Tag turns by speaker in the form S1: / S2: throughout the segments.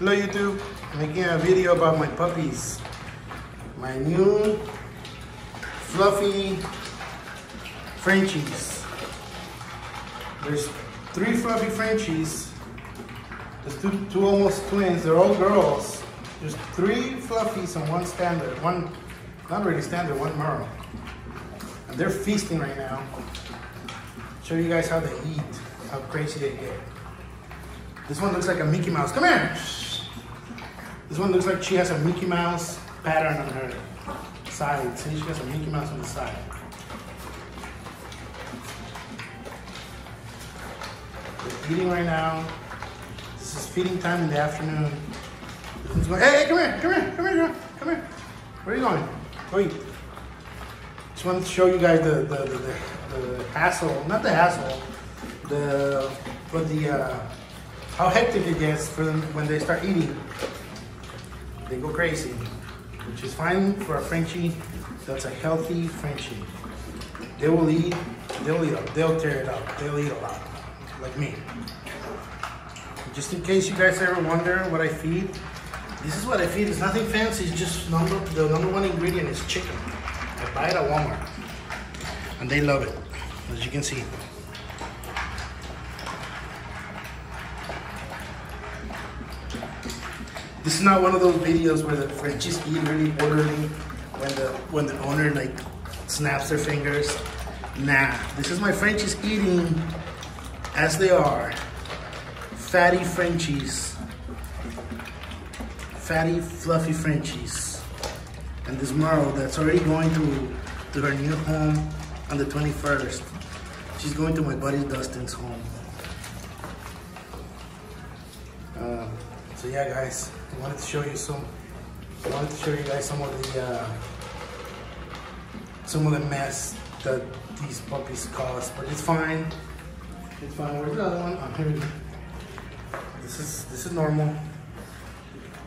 S1: Hello YouTube, making a video about my puppies. My new fluffy Frenchies. There's three fluffy Frenchies. There's two, two almost twins, they're all girls. There's three fluffies and one standard. One, not really standard, one Merle. And they're feasting right now. Show you guys how they eat, how crazy they get. This one looks like a Mickey Mouse. Come here. This one looks like she has a Mickey Mouse pattern on her side. See, she has a Mickey Mouse on the side. They're eating right now. This is feeding time in the afternoon. Going, hey, hey, come here, come here, come here, girl. come here. Where are you going? Go eat. Just wanted to show you guys the the, the, the, the hassle, not the hassle, the but the uh, how hectic it gets for them when they start eating. They go crazy, which is fine for a Frenchie. That's a healthy Frenchie. They will eat, they'll eat up, they'll tear it up, they'll eat a lot, like me. Just in case you guys ever wonder what I feed, this is what I feed. It's nothing fancy, it's just number, the number one ingredient is chicken. I buy it at Walmart, and they love it, as you can see. This is not one of those videos where the Frenchies eat really orderly when the when the owner like snaps their fingers. Nah, this is my Frenchies eating as they are. Fatty Frenchies. Fatty, fluffy Frenchies. And this Merle that's already going to, to her new home on the 21st. She's going to my buddy Dustin's home. Uh, so yeah, guys, I wanted to show you some. I wanted to show you guys some of the uh, some of the mess that these puppies cause, but it's fine. It's fine. Where's the other one? Oh. This is this is normal.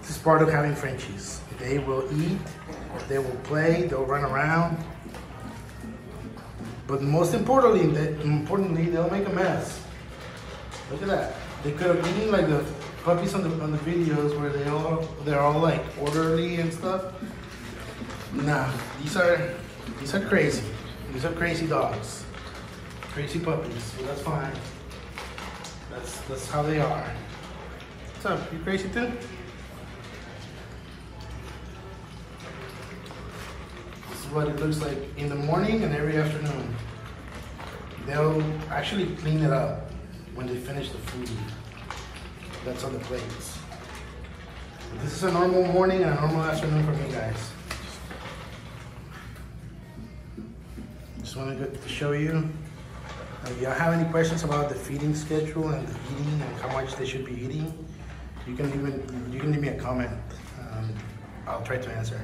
S1: This is part of having Frenchies. They will eat, they will play, they'll run around. But most importantly, they, importantly, they'll make a mess. Look at that. They could have eaten like the puppies on the on the videos where they all they're all like orderly and stuff. Nah, these are these are crazy. These are crazy dogs. Crazy puppies. So that's fine. That's that's how they are. What's up? You crazy too? This is what it looks like in the morning and every afternoon. They'll actually clean it up when they finish the food that's on the plates. This is a normal morning and a normal afternoon for me, guys. Just wanted to show you. If y'all have any questions about the feeding schedule and the eating and how much they should be eating, you can even you can leave me a comment. Um, I'll try to answer.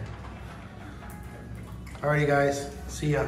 S1: Alrighty, guys. See ya.